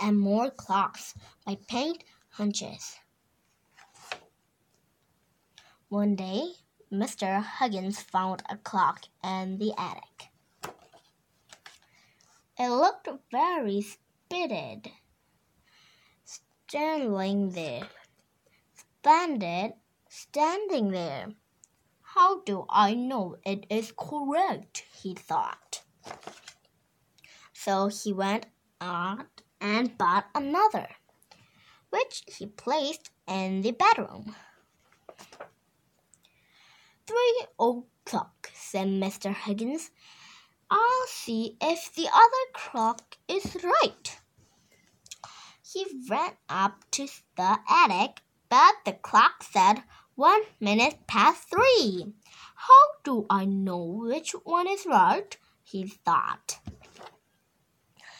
and more clocks by Pat Hutchins. One day, Mr. Huggins found a clock in the attic. It looked very spitted, standing there, splendid, standing there. How do I know it is correct? he thought. So he went out and bought another, which he placed in the bedroom. Three o'clock, said Mr. Huggins. I'll see if the other clock is right. He ran up to the attic, but the clock said one minute past three. How do I know which one is right? he thought.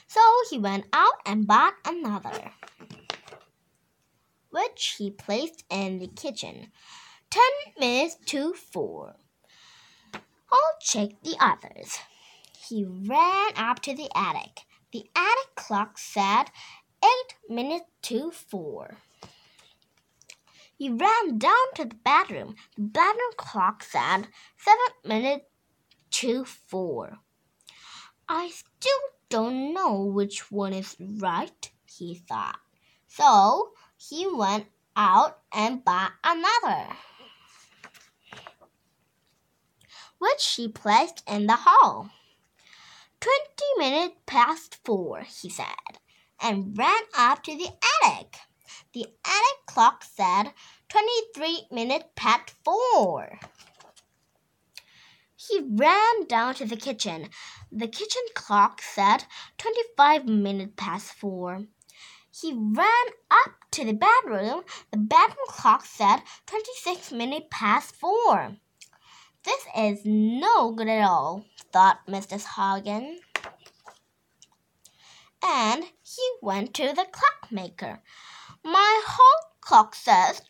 So he went out and bought another, which he placed in the kitchen. Ten minutes to four. I'll check the others. He ran up to the attic. The attic clock said eight minutes to four. He ran down to the bedroom. The bedroom clock said seven minutes to four. I still don't know which one is right, he thought. So he went out and bought another, which he placed in the hall. Twenty minutes past four, he said, and ran up to the attic. The attic clock said twenty-three minutes past four. He ran down to the kitchen. The kitchen clock said 25 minutes past four. He ran up to the bedroom. The bedroom clock said 26 minutes past four. This is no good at all, thought Mrs. Huggins. And he went to the clockmaker. My hall clock says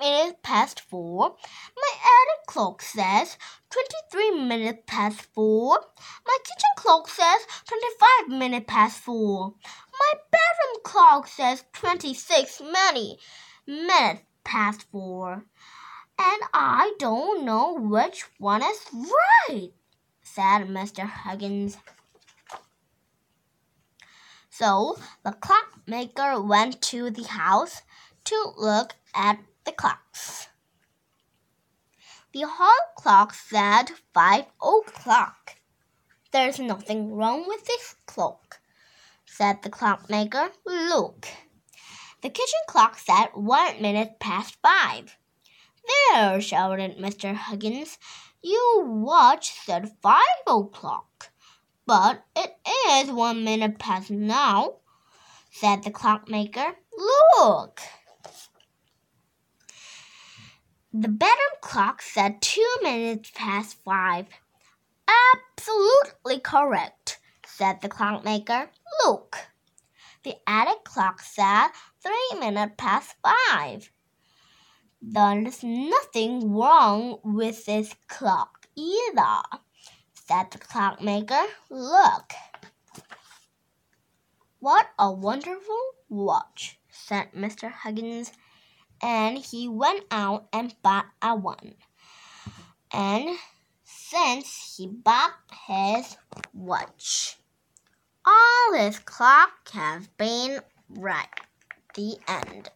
20 minutes past four. My attic clock says 23 minutes past four. My kitchen clock says 25 minutes past four. My bedroom clock says 26 many minutes past four. And I don't know which one is right, said Mr. Huggins. So the clockmaker went to the house to look at the clocks. The hall clock said five o'clock. There's nothing wrong with this clock, said the clockmaker. Look. The kitchen clock said one minute past five. There, shouted Mr. Huggins. Your watch said five o'clock. But it is one minute past now, said the clockmaker. Look! The mm-hmm. bedroom clock said two minutes past five. Absolutely correct, said the clockmaker. Look. The attic clock said three minutes past five. There's nothing wrong with this clock either, said the clockmaker. Look. What a wonderful watch, said Mr. Huggins and he went out and bought a one. And since he bought his watch, all his clock has been right. The end.